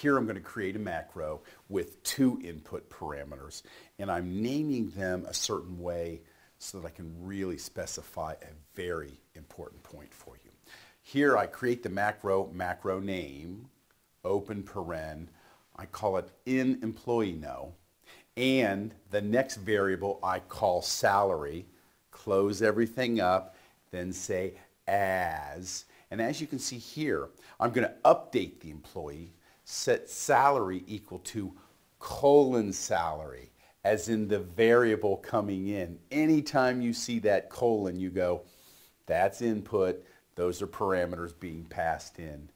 Here I'm going to create a macro with two input parameters and I'm naming them a certain way so that I can really specify a very important point for you. Here I create the macro, macro name, open paren, I call it in employee know, and the next variable I call salary, close everything up, then say as, and as you can see here, I'm going to update the employee, set salary equal to colon salary, as in the variable coming in. Anytime you see that colon, you go, that's input, those are parameters being passed in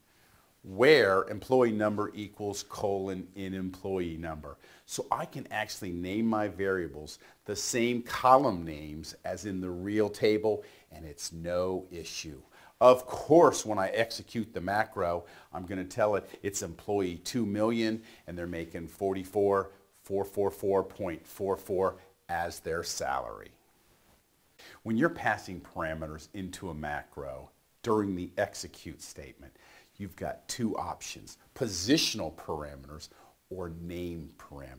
where employee number equals colon in employee number. So I can actually name my variables the same column names as in the real table and it's no issue. Of course, when I execute the macro, I'm going to tell it it's employee 2 million and they're making 44,444.44 as their salary. When you're passing parameters into a macro during the execute statement, you've got two options, positional parameters or name parameters.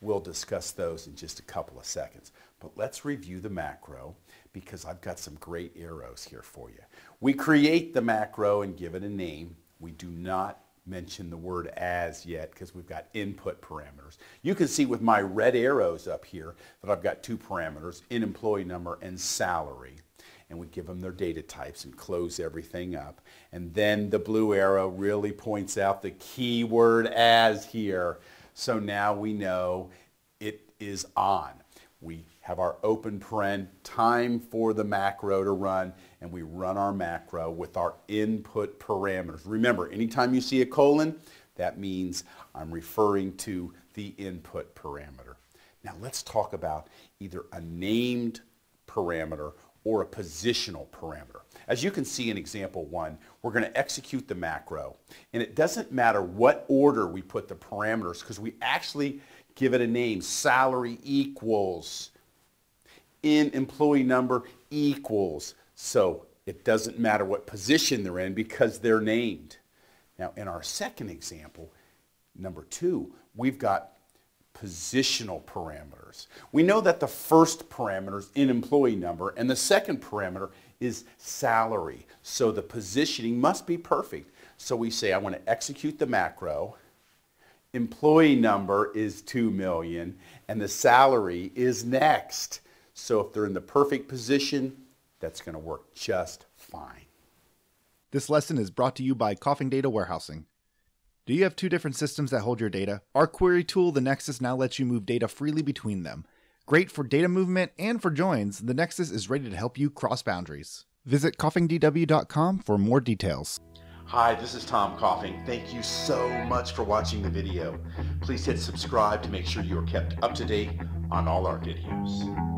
We'll discuss those in just a couple of seconds. But let's review the macro because I've got some great arrows here for you. We create the macro and give it a name. We do not mention the word as yet because we've got input parameters. You can see with my red arrows up here that I've got two parameters, in employee number and salary and we give them their data types and close everything up. And then the blue arrow really points out the keyword as here. So now we know it is on. We have our open paren, time for the macro to run, and we run our macro with our input parameters. Remember, anytime you see a colon, that means I'm referring to the input parameter. Now let's talk about either a named parameter or a positional parameter. As you can see in example one, we're going to execute the macro. And it doesn't matter what order we put the parameters because we actually give it a name. Salary equals in employee number equals. So it doesn't matter what position they're in because they're named. Now in our second example, number two, we've got positional parameters. We know that the first parameter is in employee number and the second parameter is salary. So the positioning must be perfect. So we say I want to execute the macro. Employee number is 2 million and the salary is next. So if they're in the perfect position, that's going to work just fine. This lesson is brought to you by Coffing Data Warehousing. Do you have two different systems that hold your data? Our query tool, the Nexus, now lets you move data freely between them. Great for data movement and for joins, the Nexus is ready to help you cross boundaries. Visit coffingdw.com for more details. Hi, this is Tom Coffing. Thank you so much for watching the video. Please hit subscribe to make sure you are kept up to date on all our videos.